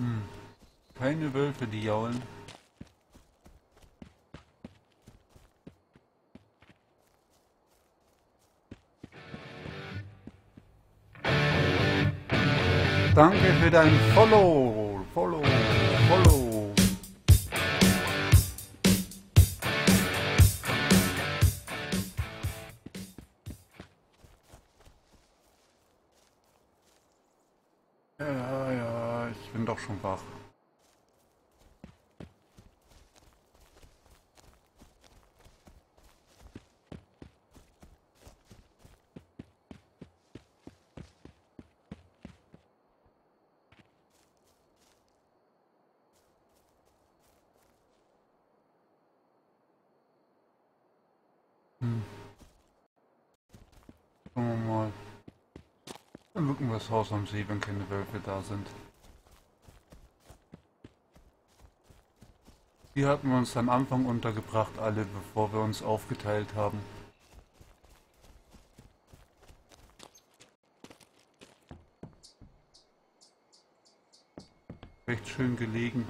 Hm. Keine Wölfe, die jaulen. Danke für dein Follow. Hm. Schauen wir mal. Dann gucken wir das Haus am See, wenn keine Wölfe da sind. Hier hatten wir uns am Anfang untergebracht, alle, bevor wir uns aufgeteilt haben. Recht schön gelegen.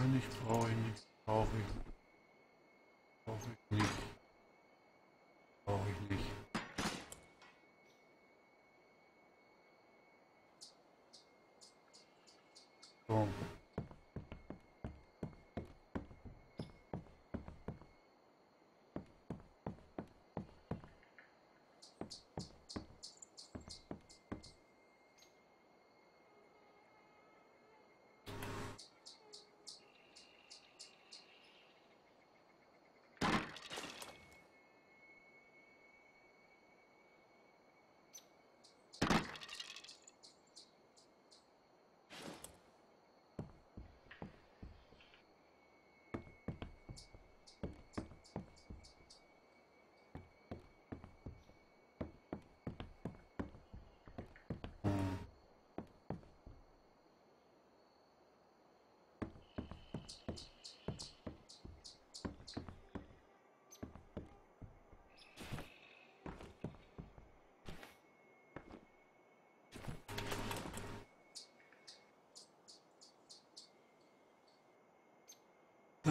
König brauche ich nicht. Brauche ich. Brauche ich nicht. Brauche ich nicht. So.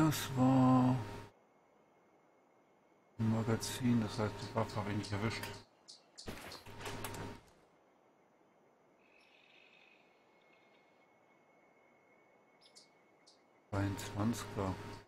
Das war ein Magazin, das heißt, die Waffe habe ich nicht erwischt. Zweiundzwanziger. So.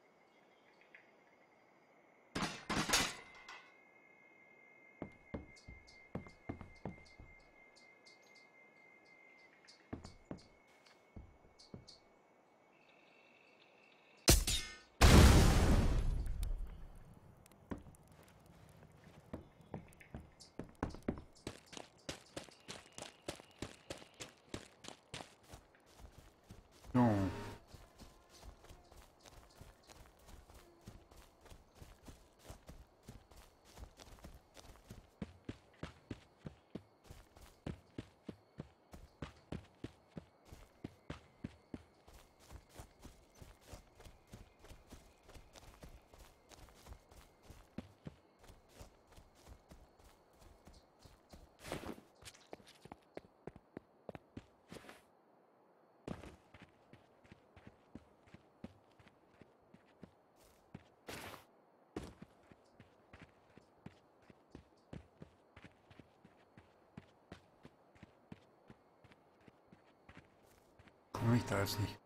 Komme ich da jetzt nicht.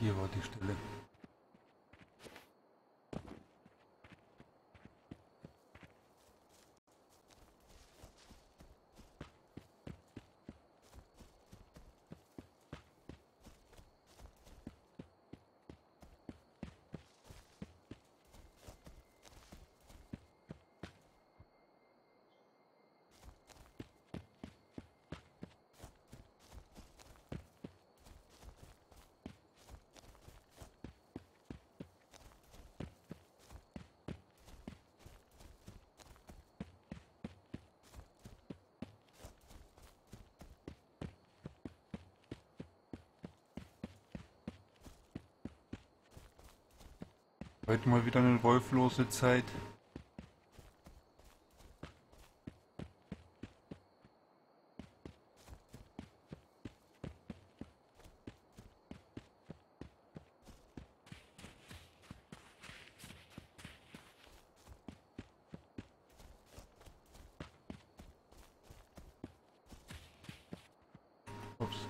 Hier war die Stelle. Heute mal wieder eine wolflose Zeit. Ups.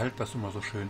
Halt das immer so schön.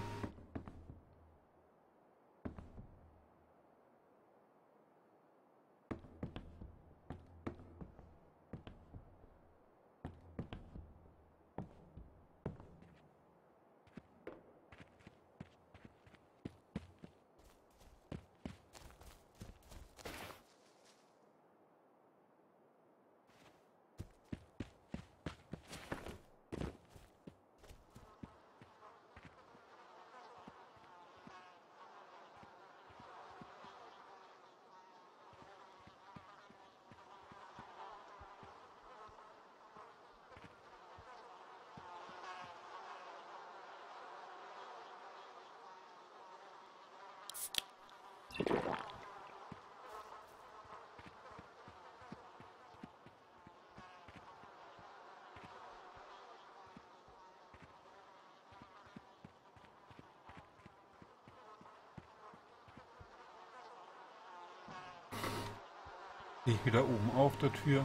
Ich wieder oben auf der Tür.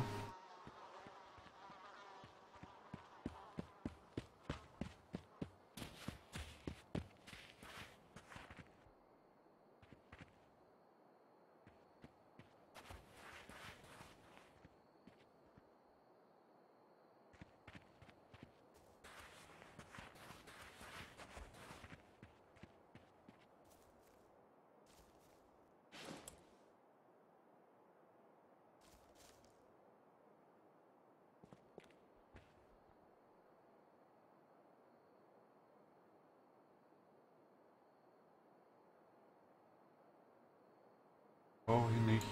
Brauche ich nicht.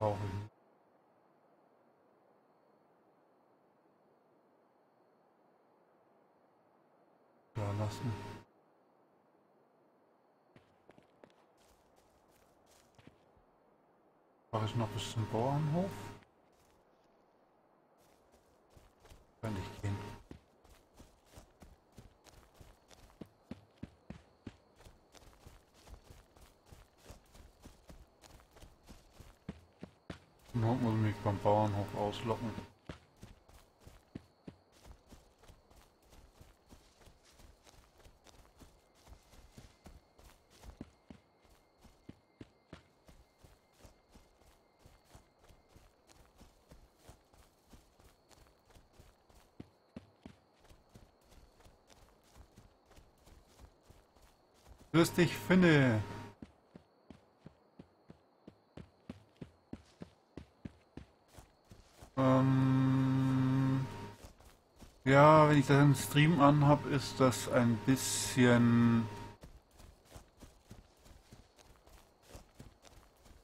Brauche ich nicht. Da lassen. Mache ich noch bis zum Bauernhof? Bauernhof auslocken. Grüß ich das im Stream anhab, ist das ein bisschen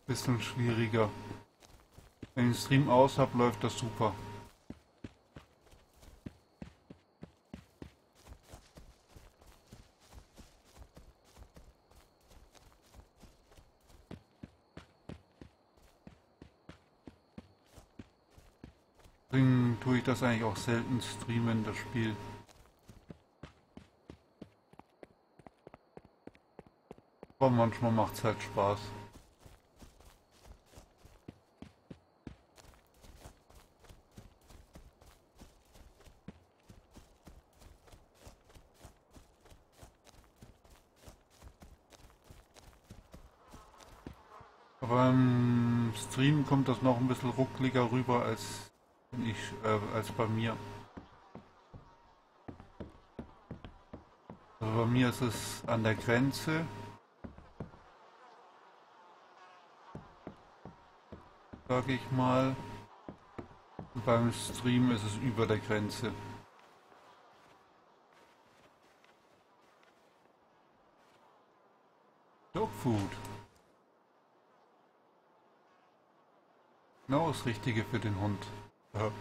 bisschen schwieriger. Wenn ich den Stream aus hab, läuft das super. das eigentlich auch selten streamen, das Spiel. Aber manchmal macht es halt Spaß. Aber im Stream kommt das noch ein bisschen ruckliger rüber als ich äh, als bei mir. Also bei mir ist es an der Grenze. Sag ich mal. Und beim Stream ist es über der Grenze. Dogfood. Genau das Richtige für den Hund. Oh.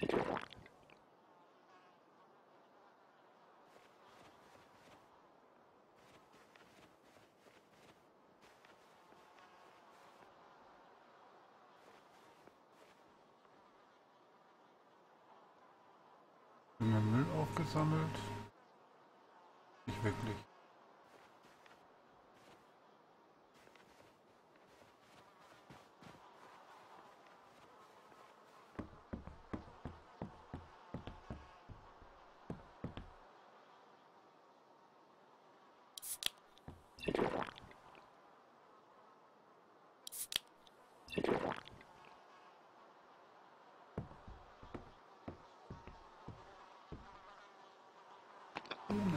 Thank you. Ja. Müll aufgesammelt? Nicht wirklich.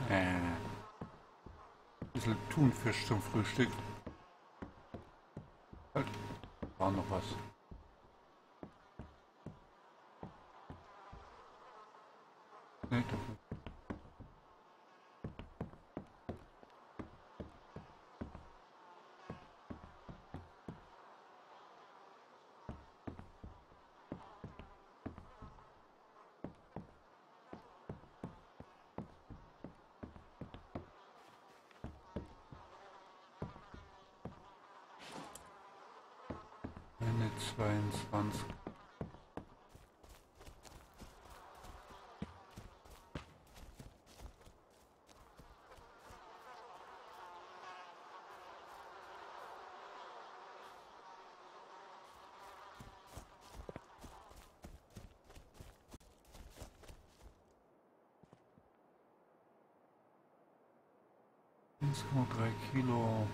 Äh. Bisschen Thunfisch zum Frühstück. Halt. War noch was. Nee, doch nicht. Eine 22. Eins Komma drei Kilo.